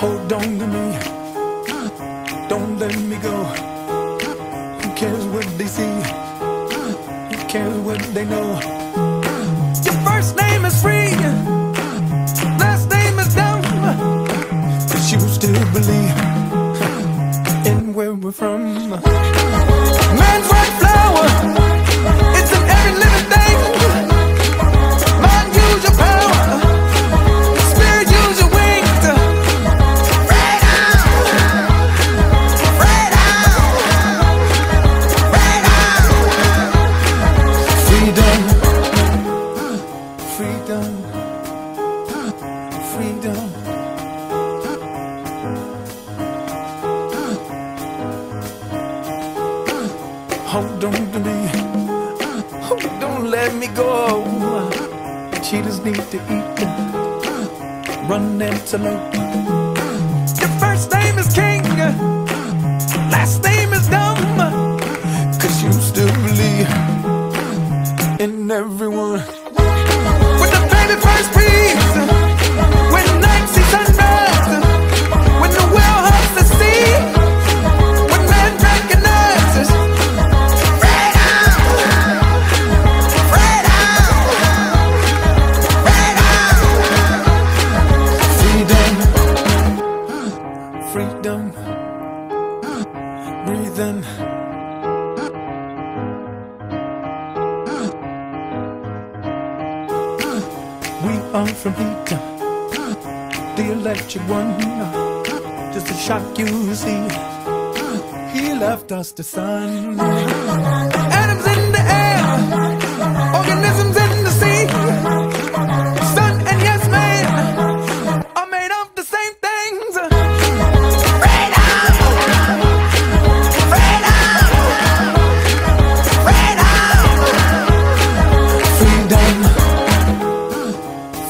Hold on to me. Don't let me go. Who cares what they see? Who cares what they know? Your first name is free. Last name is dumb. But you still believe in where we're from. Man's white flower. Hold on to me, oh, don't let me go. Cheetahs need to eat, run antelope. Your first name is King, last name is Dumb. Cause you still believe in everyone. When the baby first breathes, freedom, breathing. We are from heat, the electric one. Just to shock you, see. He left us the sun.